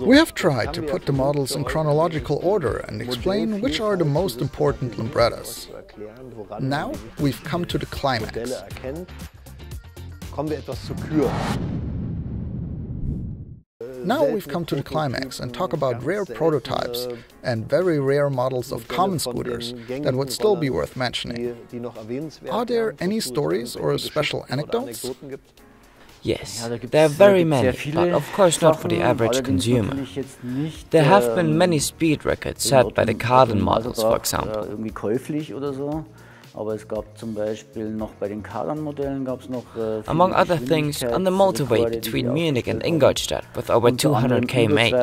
We have tried to put the models in chronological order and explain which are the most important Lambrettas. Now we've come to the climax. Now we've come to the climax and talk about rare prototypes and very rare models of common scooters that would still be worth mentioning. Are there any stories or special anecdotes? Yes, there are very many, but of course not for the average consumer. There have been many speed records set by the Cardan models, for example. Among other things, on the motorway between Munich and Ingolstadt with over 200 km/h.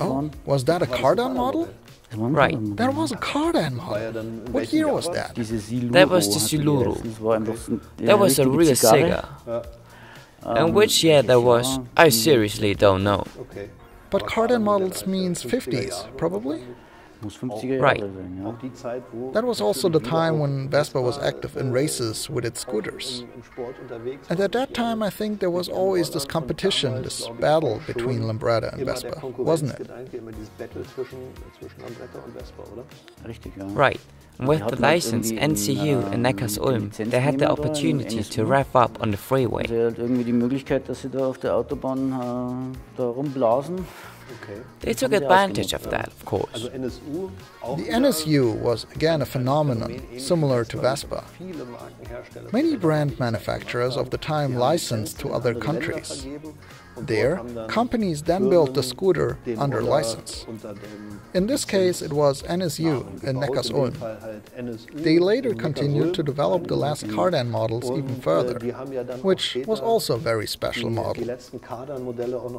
Oh, was that a Cardan model? Right. There was a Cardan model. What year was that? That was the Siluro. That was a real Sega. And which year that was, I seriously don't know. But Cardan models means 50s, probably? Right. That was also the time when Vespa was active in äh, races with its scooters. And at that time, I think there was always this competition, this battle between Lambretta and Vespa, wasn't it? Right. With the license NSU in Neckarsulm, they had the opportunity to rev up on the freeway. They took advantage of that, of course. The NSU was again a phenomenon similar to Vespa. Many brand manufacturers of the time licensed to other countries. There, companies then built the scooter under license. In this case, it was NSU in Neckarsulm. They later continued to develop the last Cardan models even further, which was also a very special model.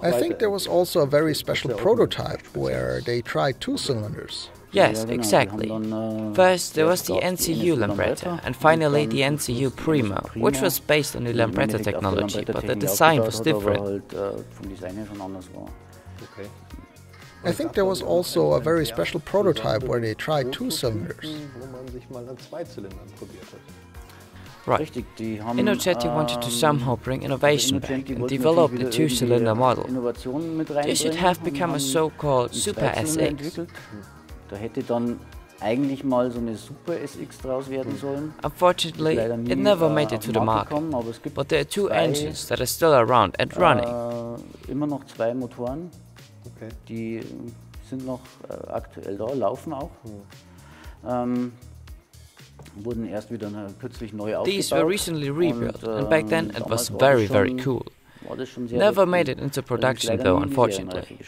I think there was also a very special prototype where they tried two cylinders. Yes, exactly. First, there was the NSU Lambretta, and finally the NSU Primo, which was based on the Lambretta technology, but the design was different. I think there was also a very special prototype where they tried two cylinders. Right. Innocenti wanted to somehow bring innovation back and develop a two-cylinder model. They should have become a so-called Super SX. Unfortunately, it never made it to the market, but there are two engines that are still around and running. Immer noch zwei Motoren, die sind noch aktuell da, laufen auch. Ähm, wurden erst wieder kürzlich neu aufgebaut. These were recently rebuilt, and back then it was very, very cool. Never made it into production though, unfortunately.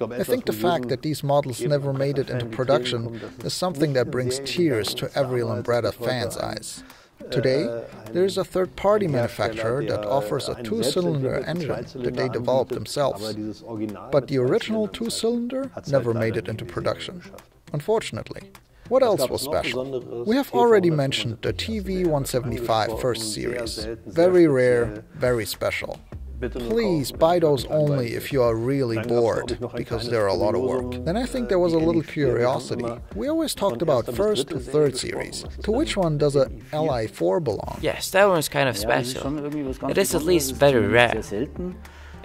I think the fact that these models never made it into production is something that brings tears to every Lambretta fan's eyes. Today, there is a third party manufacturer that offers a two cylinder engine that they developed themselves. But the original two cylinder never made it into production, unfortunately. What else was special? We have already mentioned the TV175 first series. Very rare, very special. Please buy those only if you are really bored, because they're a lot of work. Then I think there was a little curiosity. We always talked about first to third series. To which one does a Li4 belong? Yes, that one one's kind of special. It is at least very rare.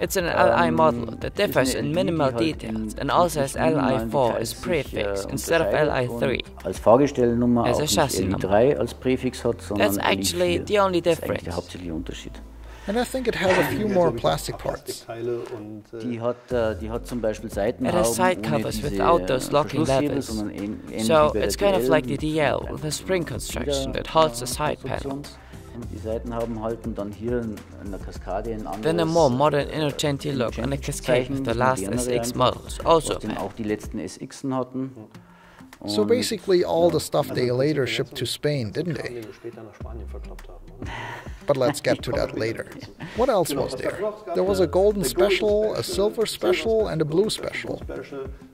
It's an Li model that differs in minimal details and also has Li4 as prefix instead of Li3 as a nicht chassis number. Li3 als Präfix That's actually the only Das ist eigentlich difference. Der hauptsächliche Unterschied. And I think it has a few more plastic parts. Die hat, äh, die hat zum Beispiel It has side covers without those locking Verschlusshebel, levers. sondern ähn- ähnlich So it's kind of like the DL einem with a spring construction that holds the side Konstruktion. panels. Und die Seitenhauben halten dann hier in, in der Kaskade ein anderes Then a more modern inner Innocenti look on the Cascade with the last SX models also was So basically, all the stuff they later shipped to Spain, didn't they? But let's get to that later. What else was there? There was a golden special, a silver special, and a blue special.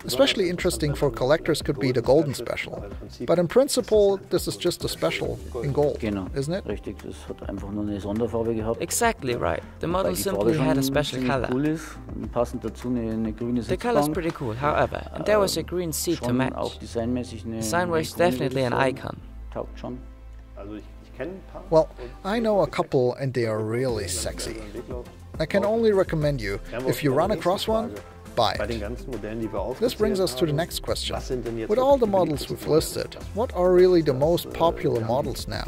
Especially interesting for collectors could be the golden special. But in principle, this is just a special in gold, Genau, isn't it? richtig. Das hat einfach nur eine Sonderfarbe gehabt. Exactly right. The model simply had a special color. Cool ist. Und passend dazu eine, eine grüne The color is pretty cool, however, and there äh, was a green seat to match. Auch designmäßig Sign was eine definitely an icon. sagen. Taugt schon. Well, I know a couple and they are really sexy. I can only recommend you, if you run across one, buy it. This brings us to the next question. With all the models we've listed, what are really the most popular models now?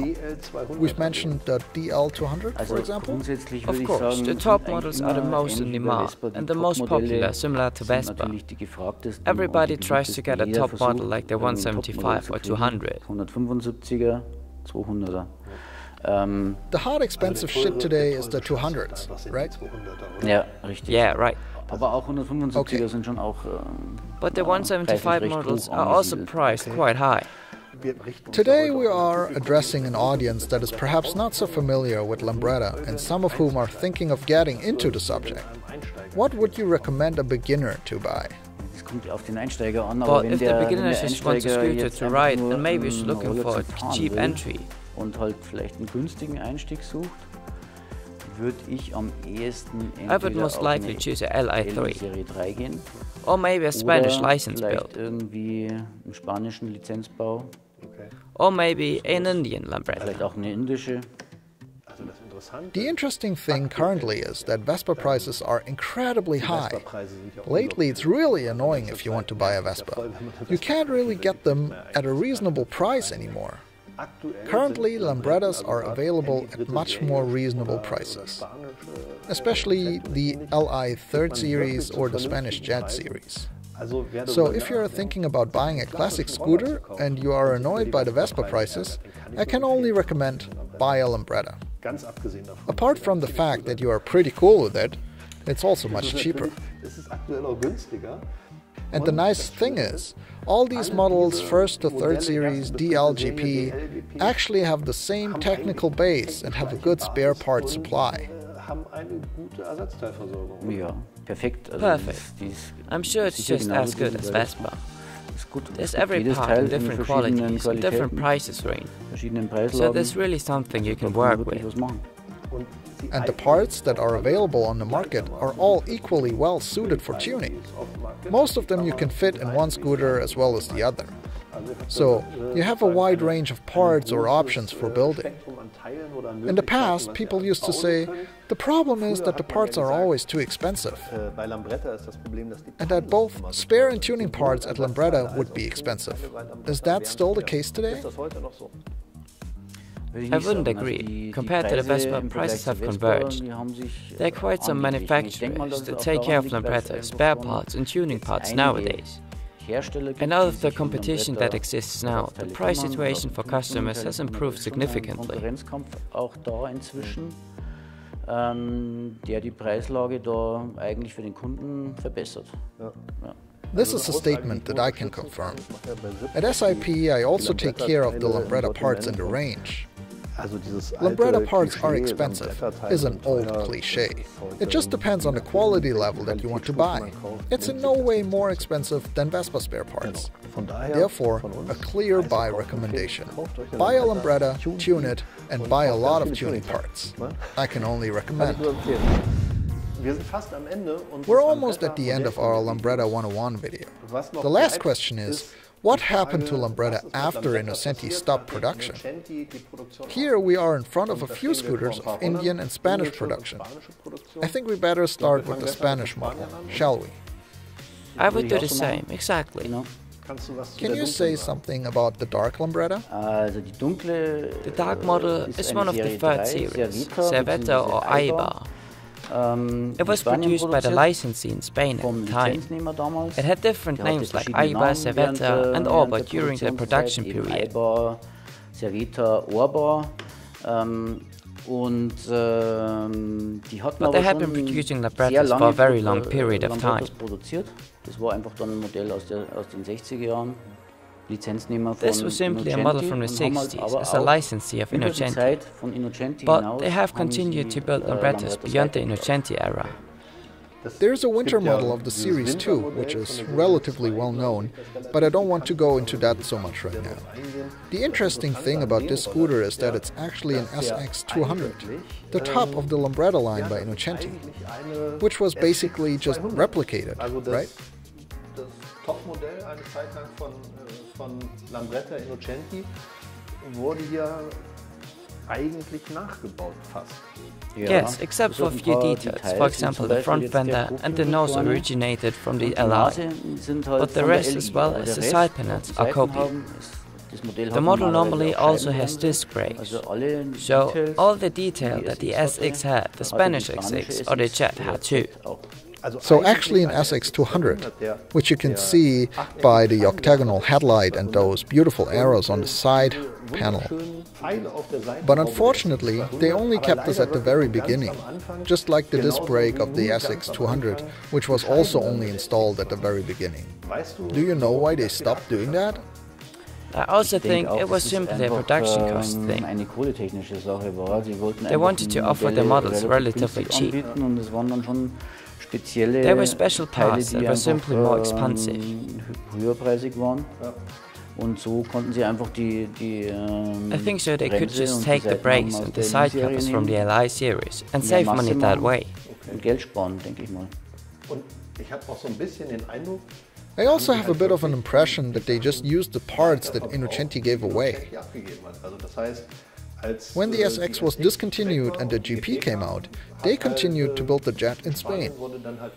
We've mentioned the DL200, for example. Of course, the top models are the most in demand and the most popular, similar to Vespa. Everybody tries to get a top model like the 175 or 200. Um, the hard expensive shit today is the 200s, right? Yeah, Yeah, right. Aber auch 175er okay. sind schon auch. Äh, but the äh, 175 models are also priced quite high. Today we are addressing an audience that is perhaps not so familiar with Lambretta and some of whom are thinking of getting into the subject. What would you recommend a beginner to buy? But if the beginner just wants a scooter to ride and maybe is ähm, looking for a cheap entry, und halt vielleicht einen günstigen Einstieg sucht, I would most likely choose a Li3 Serie 3 gehen. Or maybe a Spanish license build. irgendwie einen spanischen Lizenzbau. Okay. Or maybe an Indian Lambretta. Vielleicht auch eine indische. The interesting thing currently is that Vespa prices are incredibly high. Lately, it's really annoying if you want to buy a Vespa. You can't really get them at a reasonable price anymore. Currently, Lambrettas are available at much more reasonable prices, especially the Li 3rd series or the Spanish Jet series. So, if you are thinking about buying a classic scooter and you are annoyed by the Vespa prices, I can only recommend buy a Lambretta. Apart from the fact that you are pretty cool with it, it's also much cheaper. And the nice thing is, all these models, first to third series, DLGP, actually have the same technical base and have a good spare part supply. perfect. I'm sure it's just as good as Vespa. There's every part in different qualities and different prices range. So there's really something you can work with and the parts that are available on the market are all equally well suited for tuning. Most of them you can fit in one scooter as well as the other. So, you have a wide range of parts or options for building. In the past, people used to say, the problem is that the parts are always too expensive. And that both spare and tuning parts at Lambretta would be expensive. Is that still the case today? I wouldn't agree. Compared to the Vespa, prices have converged. There are quite some manufacturers that take care of Lambretta, spare parts and tuning parts nowadays. And out of the competition that exists now, the price situation for customers has improved significantly. Mm. der die Preislage da eigentlich für den Kunden verbessert. This is a statement that I can confirm. At SIP, I also take care of the Lambretta parts in the range. Lambretta parts are expensive, is an old cliche. It just depends on the quality level that you want to buy. It's in no way more expensive than Vespa spare parts. Therefore, a clear buy recommendation. Buy a Lambretta, tune it, and buy a lot of tuning parts. I can only recommend. We're almost at the end of our Lambretta 101 video. The last question is, what happened to Lambretta after Innocenti stopped production? Here we are in front of a few scooters of Indian and Spanish production. I think we better start with the Spanish model, shall we? I would do the same, exactly. Can you say something about the dark Lambretta? The dark model is one of the third series, Serveta or Aiba. Um, it was produced by the licensee in Spain at the time. It had different names like Aiba, Serveta and Orba during the production period. Um, hatten But they had been producing Lambrettas for a very long period of time. Das war einfach dann ein Modell aus, der, aus den 60er Jahren. This was simply a model from the 60s as a licensee of Innocenti, but they have continued to build Lambrettas beyond the Innocenti era. There's a winter model of the series too, which is relatively well known, but I don't want to go into that so much right now. The interesting thing about this scooter is that it's actually an SX200, the top of the Lambretta line by Innocenti, which was basically just replicated, right? Topmodell eine Zeit lang von, Lambretta Innocenti wurde hier Yes, except for a few details. For example, the front fender and the nose originated from the LI, but the rest as well as the side panels are copied. The model normally also has disc brakes, so all the detail that the SX had, the Spanish XX or the Jet had too. So actually an SX200, which you can see by the octagonal headlight and those beautiful arrows on the side panel. But unfortunately, they only kept this at the very beginning, just like the disc brake of the SX200, which was also only installed at the very beginning. Do you know why they stopped doing that? I also think it was simply a production cost thing. They wanted to offer the models relatively cheap. There were special parts that were simply more expensive. Ähm, und so konnten sie einfach die, die ähm, I think so they could just take the brakes and the side covers from the LI series and save money that way. Und Geld sparen, denke ich mal. Und ich habe auch so ein bisschen den Eindruck, I also have a bit of an impression that they just used the parts that Innocenti gave away. When the SX was discontinued and the GP came out, they continued to build the jet in Spain.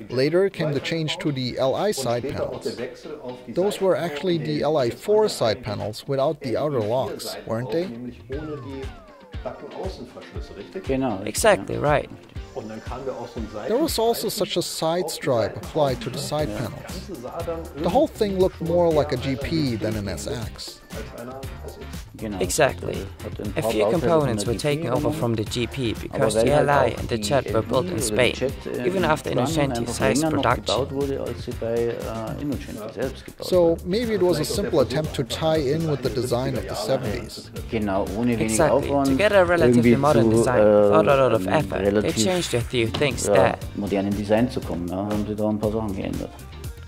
Later came the change to the LI side panels. Those were actually the LI4 side panels without the outer locks, weren't they? Exactly right. There was also such a side stripe applied to the side panels. The whole thing looked more like a GP than an SX. Exactly. A few components were taken over from the GP because the LI and the Jet were built in Spain, even after Innocenti ceased production. So maybe it was a simple attempt to tie in with the design of the 70s. Exactly. To get a relatively modern design without a lot of effort, they changed a few things there.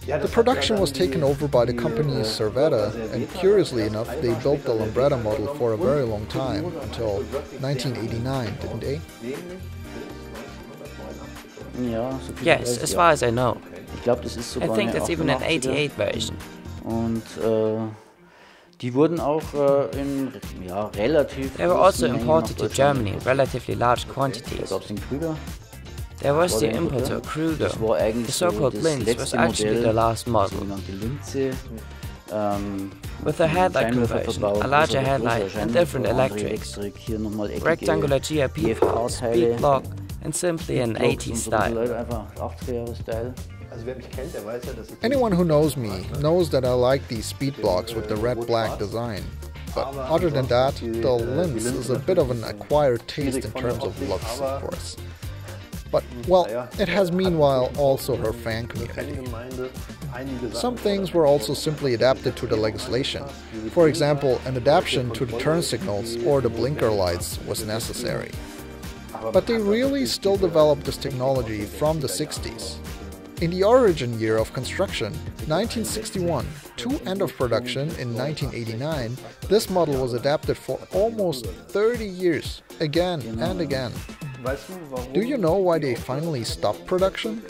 The production was taken over by the company Cervera, and curiously enough, they built the Lambretta model for a very long time, until 1989, didn't they? Yes, as far as I know. I think that's even an 88 version. Und äh, die wurden auch äh, in ja, relativ. They were also imported to Germany in relatively large quantities. Da gab es den Krüger. There was the importer Kruger. The so-called Lince was actually the last model. With a headlight conversion, a larger headlight and different electrics, rectangular GRP parts, speed block and simply an 80 style. Anyone who knows me knows that I like these speed blocks with the red-black design. But other than that, the Lince is a bit of an acquired taste in terms of looks, of course. But, well, it has meanwhile also her fan community. Some things were also simply adapted to the legislation. For example, an adaptation to the turn signals or the blinker lights was necessary. But they really still developed this technology from the 60s. In the origin year of construction, 1961, to end of production in 1989, this model was adapted for almost 30 years, again and again. Do you know why they finally stopped production?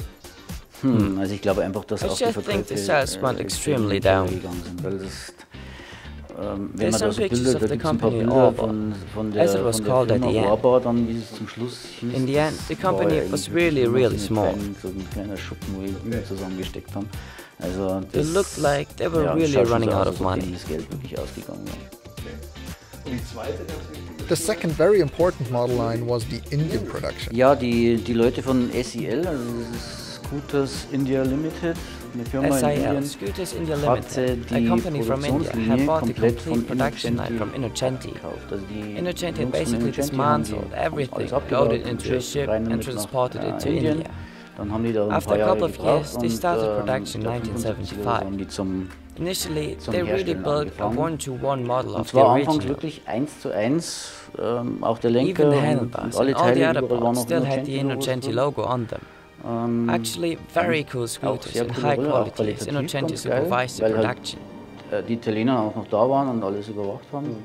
Hm, also ich glaube einfach, dass I just think the sales went extremely down. Ähm, wenn There's man da so Bilder, of da the gibt ein paar Bilder von, von der, as it was von der called at Firma the end. Orba, dann wie es zum Schluss hieß. In the end, the war company was really, really so small. Klein, so ein kleiner Schuppen, wo die Hühner zusammengesteckt haben. Also It das, looked like they were ja, really running so out aus, of als ob money. das Geld wirklich ausgegangen The second very important model line was the Indian production. Ja, die, die Leute von SEL, also das ist Scooters India Limited, eine Firma in SIL, Indien, Scooters India Limited, a company from India, had Produktionslinie bought the complete production line from Innocenti Innocenti. gekauft. Also die Innocenti had basically Innocenti haben die dismantled everything, loaded into a ship and transported it äh, to äh, India. Dann haben die da After a couple of years, they started ähm, production in 1975. 75 haben die zum Initially, they really built a one-to-one model of the original. wirklich eins zu eins, ähm, auch der Even the handlebars and all the other parts still had the Innocenti logo on them. Ähm, Actually, very cool auch scooters sehr in coole high quality as qualitativ Innocenti ganz geil, supervised the weil halt production. die Italiener auch noch da waren und alles überwacht haben. Hmm.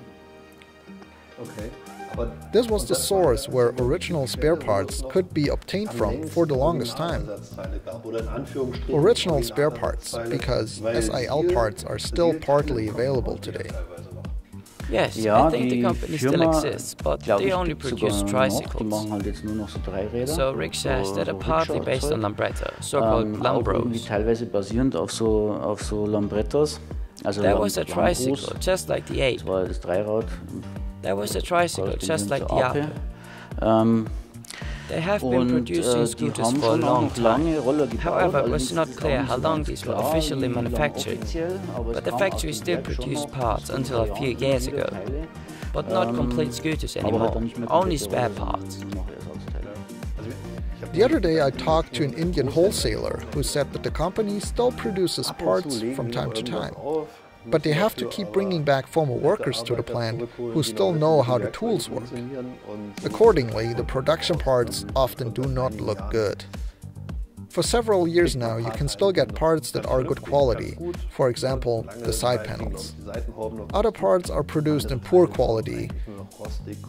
Okay. Aber This was the source where original spare parts could be obtained from for the longest time. Ersatzteile gab oder in Anführungsstrichen Original spare parts, because SIL parts are still partly available today. Yes, ja, I think the company still exists, but they only produce sogar noch. Die tricycles. machen halt jetzt nur noch so rickshaws so, that are partly based on. Lambretta, so-called ähm, Lambros. teilweise basierend auf so, auf so Lambrettas. Also Lam- was a Lambros. tricycle, just like the Ape. Das war das Dreirad. There was a tricycle, just like the sind Ape. Ähm, They have been und äh, producing äh, scooters haben for a long time. lange gebaut. However, it was not clear how long these were officially manufactured. offiziell, aber es But the factory still produced parts until a few years ago. But not Ähm, complete scooters anymore, halt dann nicht mehr only spare parts. sondern nur noch Ersatzteile. Also ich hab The other day, I talked to an Indian wholesaler who said that the company still produces ab und zu parts from time to time. But they have to keep bringing back former workers to the plant who still know how the tools work. Accordingly, the production parts often do not look good. For several years now, you can still get parts that are good quality, for example, the side panels. Other parts are produced in poor quality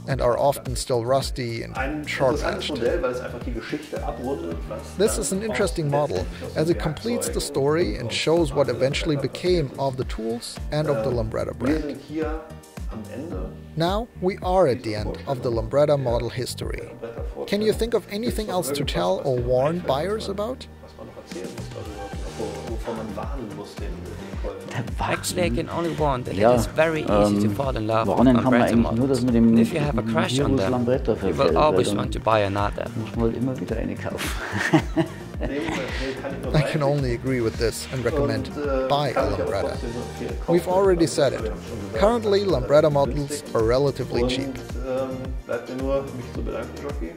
and are often still rusty and sharp interessantes edged. Modell, weil es einfach die Geschichte abrundet. was This is an interesting model as it completes the story and shows what eventually became of the tools and of the Lambretta brand. Now we are at the end of the Lambretta model history. Can you think of anything else to tell or warn buyers about? Was man noch erzählen muss darüber, wo- wovon man warnen muss den, den Käufer. Actually, I can only warn that Ja, it is very easy to ähm, fall in love with warnen Lambretta eigentlich nur, dass models. man dem And if you have a crush on them, Lambretta you will always want to buy another. muss man halt immer wieder eine kaufen. Nee, nee, kann ich nur I can only agree with this and recommend buy a kann ich aber Lambretta. trotzdem nur empfehlen. Kauft We've already said it. Currently, Lambretta models are relatively cheap. Ähm, bleibt mir nur, mich zu bedanken, Jockey.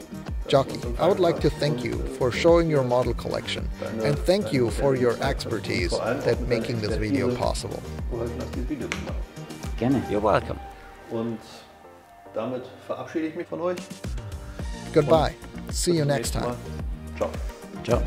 Jockey, I would like to thank you for showing your model collection and thank you for your expertise at making this video possible. geholfen hast, dieses Video zu machen. Gerne. You're welcome. Und damit verabschiede ich mich von euch. Goodbye. See you next time. Ciao. Ciao.